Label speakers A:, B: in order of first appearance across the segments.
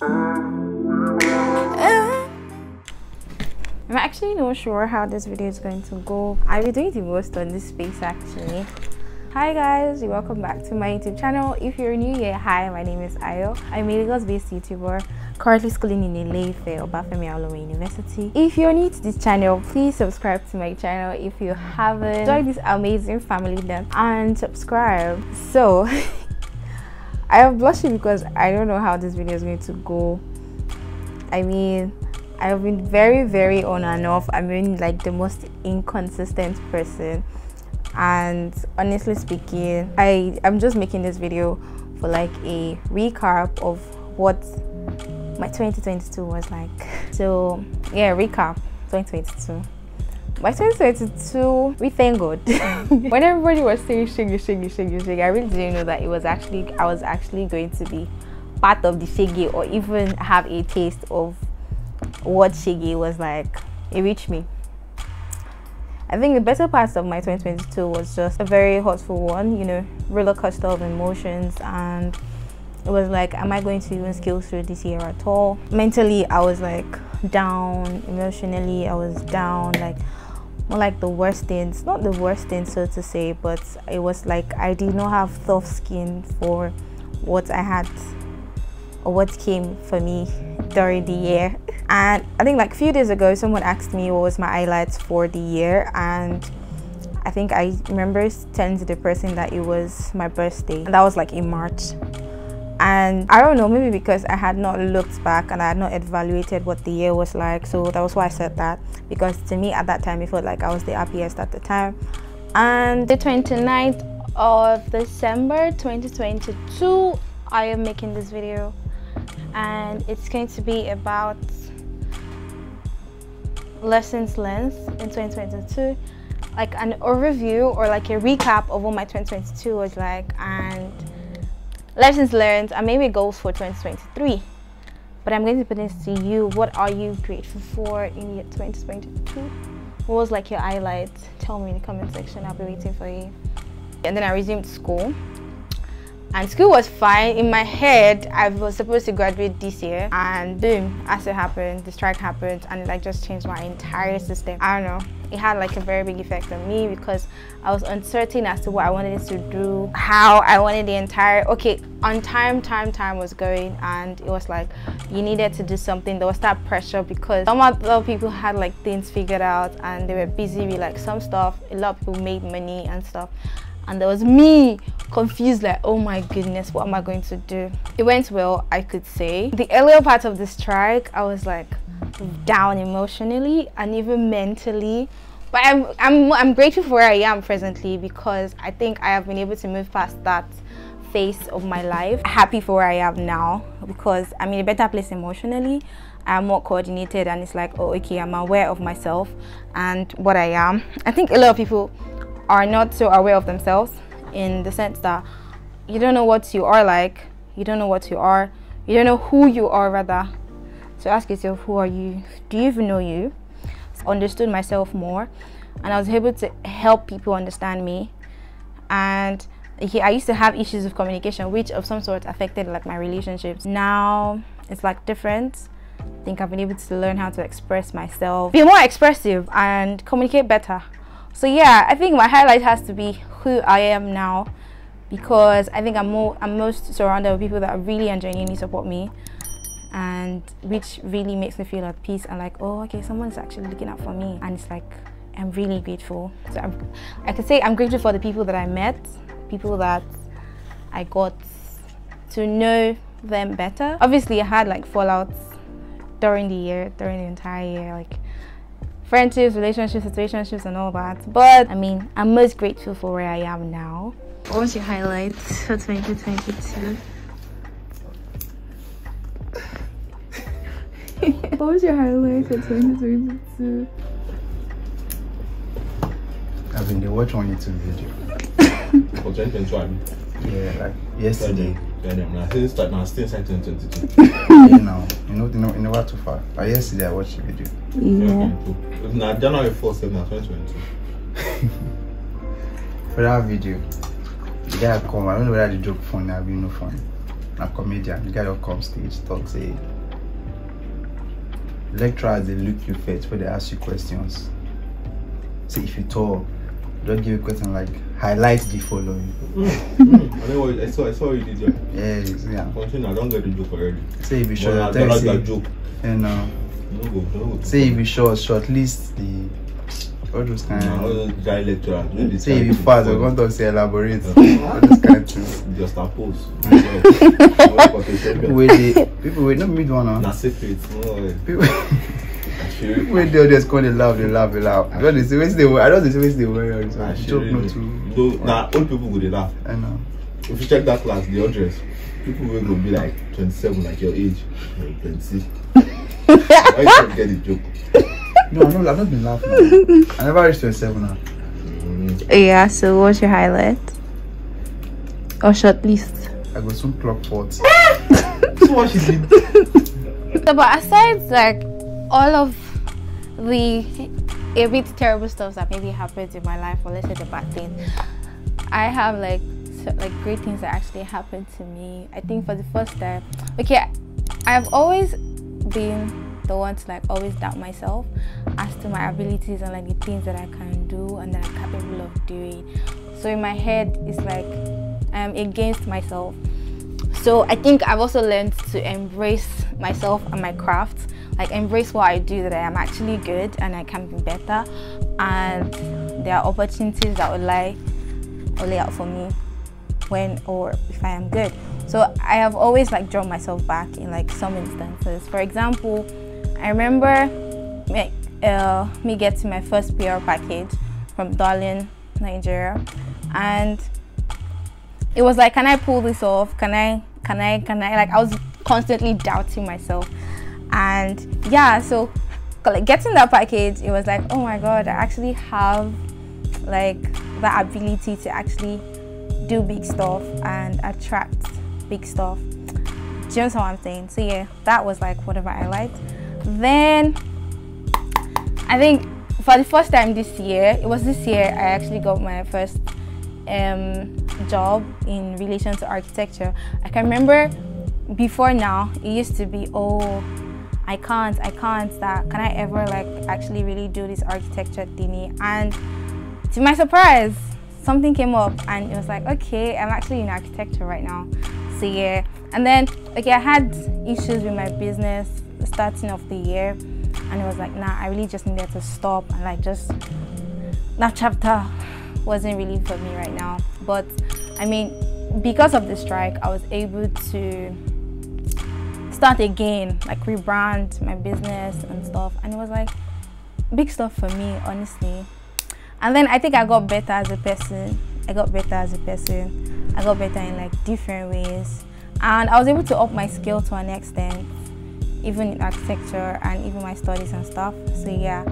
A: I'm actually not sure how this video is going to go. I'll be doing the most on this space actually. Hi guys, welcome back to my YouTube channel. If you're new here, hi, my name is Ayo. I'm a Lagos-based YouTuber currently schooling in Ile-Ife, Obafemi Awolowo University. If you're new to this channel, please subscribe to my channel if you haven't. Join this amazing family then and subscribe. So, I am blushing because I don't know how this video is going to go. I mean, I've been very, very on and off. I mean, like the most inconsistent person. And honestly speaking, I I'm just making this video for like a recap of what my 2022 was like. So yeah, recap 2022. My 2022, we thank God. when everybody was saying shege, shege, shege, shege, I really didn't know that it was actually I was actually going to be part of the shege or even have a taste of what Shege was like. It reached me. I think the better part of my 2022 was just a very hurtful one, you know, roller coaster of emotions and it was like am I going to even scale through this year at all? Mentally I was like down, emotionally I was down, like more like the worst things, not the worst things so to say, but it was like I did not have tough skin for what I had or what came for me during the year. And I think like a few days ago, someone asked me what was my highlights for the year. And I think I remember telling the person that it was my birthday. And that was like in March. And I don't know, maybe because I had not looked back and I had not evaluated what the year was like. So that was why I said that. Because to me at that time, it felt like I was the happiest at the time. And the 29th of December 2022, I am making this video and it's going to be about lessons learned in 2022 like an overview or like a recap of what my 2022 was like and lessons learned and maybe goals for 2023 but i'm going to put this to you what are you grateful for in year 2022 what was like your highlights? Tell me in the comment section i'll be waiting for you. And then i resumed school. And school was fine. In my head i was supposed to graduate this year and boom as it happened the strike happened and it like just changed my entire system. I don't know it had like a very big effect on me because i was uncertain as to what i wanted to do how i wanted the entire okay on time time time was going and it was like you needed to do something. There was that pressure because some other people had like things figured out and they were busy with like some stuff. A lot of people made money and stuff. And there was me confused like oh my goodness what am i going to do? It went well i could say. The earlier part of the strike i was like down emotionally and even mentally. But i'm i'm, I'm grateful for where i am presently because i think i have been able to move past that phase of my life. Happy for where i am now because i'm in a better place emotionally. I'm more coordinated and it's like oh okay i'm aware of myself and what i am. I think a lot of people are not so aware of themselves in the sense that you don't know what you are like, you don't know what you are, you don't know who you are rather. So ask yourself, who are you? Do you even know you? Understood myself more and I was able to help people understand me. And I used to have issues of communication which of some sort affected like my relationships. Now it's like different. I think I've been able to learn how to express myself, be more expressive and communicate better so yeah i think my highlight has to be who i am now because i think i'm more i'm most surrounded with people that really and genuinely support me and which really makes me feel at peace and like oh okay someone's actually looking out for me and it's like i'm really grateful so I'm, i say i'm grateful for the people that i met people that i got to know them better obviously i had like fallouts during the year during the entire year like friendships, relationships, situationships, and all that. But I mean, I'm most grateful for where I am now. What was your highlight for 2022? What was your highlight for 2022?
B: I've been watching one YouTube video.
C: for 2021?
B: Yeah, like yesterday.
C: Yeah, them. Now, since start now, still inside 2022.
B: you know, you know, you know, you know what too far. But yesterday I watched the video.
A: Yeah.
C: Now, January 4th, 2022.
B: For that video, the guy come, I don't know whether the joke funny or be no funny. a comedian. The guy will come stage, talk, say, lecturers, they look you first when they ask you questions. See, if you talk, don't give a question like, highlight the following.
C: Mm, I know what I saw. I saw you did. Yeah.
B: Yes, yeah.
C: Continue. I don't get the joke already.
B: Say if you
C: But
B: short,
C: I
B: tell
C: don't
B: you
C: like that joke.
B: and uh,
C: No go. No go.
B: say if you short, shortlist the all those kind
C: all
B: of.
C: those guy lecturer.
B: Say you fast,
C: follow.
B: we're to say elaborate. all those kind of things.
C: Just post.
B: Wait, they, people wait, not mid one.
C: Na
B: Huh?
C: secret. No.
B: People, wait, they just call they laugh, they laugh, they laugh. I don't know, they they I don't know, they they worry on so joke
C: actually,
B: not too.
C: no. Nah, old people go dey laugh.
B: I know.
C: If you check that class, the address, people will go be like 27, like your age, like 20. Why you can't get the joke?
B: No, I'm not, I've not been laughing. I never reached 27 now.
C: Mm,
A: Yeah, so what's your highlight? Or short list?
B: I go soon clock pot.
C: So what she did?
A: So, but aside like all of the a bit terrible stuff that maybe happened in my life, or let's say the bad things, I have like so, like great things that actually happened to me. I think for the first time, okay, I've always been the one to like always doubt myself as to my abilities and like the things that I can do and that I'm capable of doing. So in my head, it's like I'm against myself. So I think I've also learned to embrace myself and my craft, like embrace what I do that I am actually good and I can be better, and there are opportunities that will lie or lay out for me when or if I am good. So I have always like drawn myself back in like some instances. For example, I remember me, uh, me getting my first PR package from Darling, Nigeria, and it was like, can I pull this off? Can I? Can I? Can I? Like I was constantly doubting myself, and yeah, so like getting that package, it was like, oh my god, I actually have like that ability to actually do big stuff and attract big stuff. Do you know what I'm saying? So yeah, that was like whatever I highlights. Then I think for the first time this year, it was this year I actually got my first um, job in relation to architecture. I can remember before now, it used to be, oh, I can't, I can't, that can I ever like actually really do this architecture thingy? And to my surprise, something came up and it was like, okay, I'm actually in architecture right now. So yeah. And then okay, I had issues with my business starting of the year and it was like, nah, I really just needed to stop and like just that chapter wasn't really for me right now. But I mean, because of the strike, I was able to start again, like rebrand my business and stuff. And it was like big stuff for me, honestly. And then I think I got better as a person. I got better as a person. I got better in like different ways. And I was able to up my skill to an extent, even in architecture and even my studies and stuff. So yeah.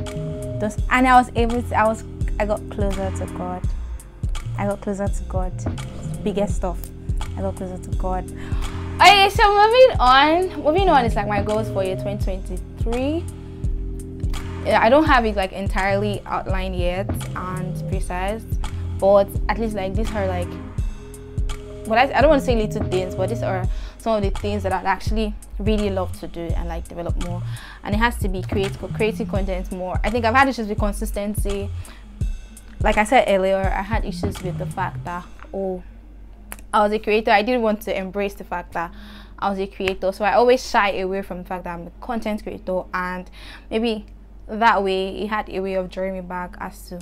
A: Those and I was able to I was I got closer to God. I got closer to God. Biggest stuff. I got closer to God. Okay, so moving on. Moving on is like my goals for year 2023. Yeah, I don't have it like entirely outlined yet and precise, but at least like these are like but I, I don't want to say little things, but these are some of the things that I'd actually really love to do and like develop more. And it has to be creative, creating content more. I think I've had issues with consistency. Like I said earlier, I had issues with the fact that oh, I was a creator. I didn't want to embrace the fact that I was a creator, so I always shy away from the fact that I'm a content creator, and maybe that way it had a way of drawing me back as to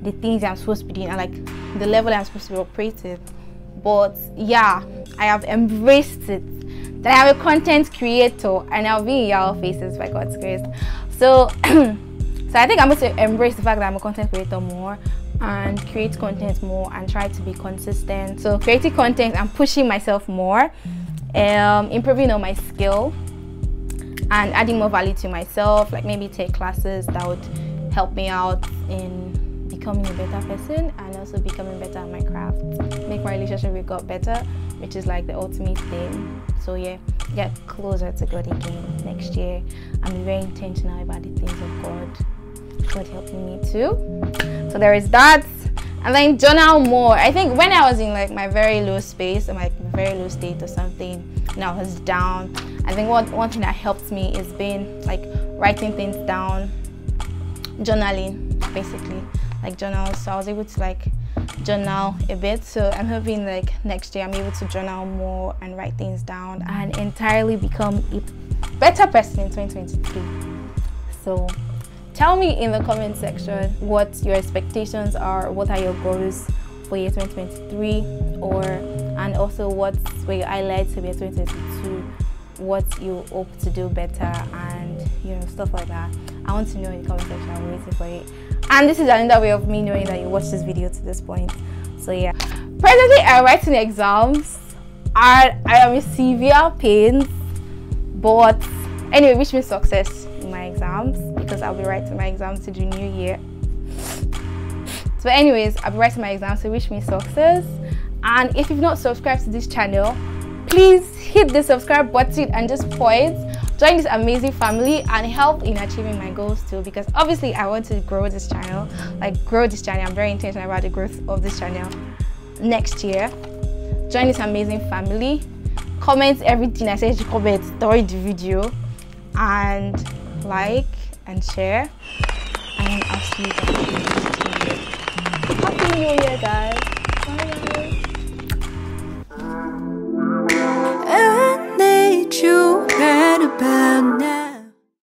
A: the things I'm supposed to be doing and like the level I'm supposed to be operating but yeah i have embraced it. That i'm a content creator and i'll be in y'all faces by god's grace. So so i think i'm going to embrace the fact that i'm a content creator more and create content more and try to be consistent. So creating content i'm pushing myself more um improving on my skill and adding more value to myself like maybe take classes that would help me out in becoming a better person and also becoming better at my craft. Make my relationship with god better which is like the ultimate thing. So yeah get closer to god again next year. I'm very intentional about the things of god. God helping me too. So there is that. And then journal more. I think when I was in like my very low space, or like very low state or something, and I was down, I think what one thing that helped me is being like writing things down, journaling basically, like journals. So I was able to like journal a bit. So I'm hoping like next year I'm able to journal more and write things down and entirely become a better person in 2023. So tell me in the comment section what your expectations are, what are your goals for year 2023 or and also what were your highlights of year 2022 what you hope to do better and you know stuff like that i want to know in the comment section i'm waiting for it and this is another way of me knowing that you watched this video to this point. So yeah. Presently i'm writing exams. And i am in severe pain but anyway wish me success in my exams because i'll be writing my exams to the new year. So anyways i'll be writing my exams so wish me success. And if you've not subscribed to this channel please hit the subscribe button and just point join this amazing family and help in achieving my goals too because obviously i want to grow this channel like grow this channel. I'm very intentional about the growth of this channel. Next year join this amazing family. Comment everything i said comment during the video and like and share. And i'll see you guys happy new year guys